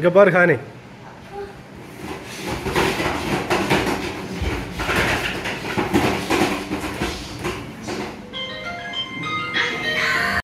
गब्बार खाने।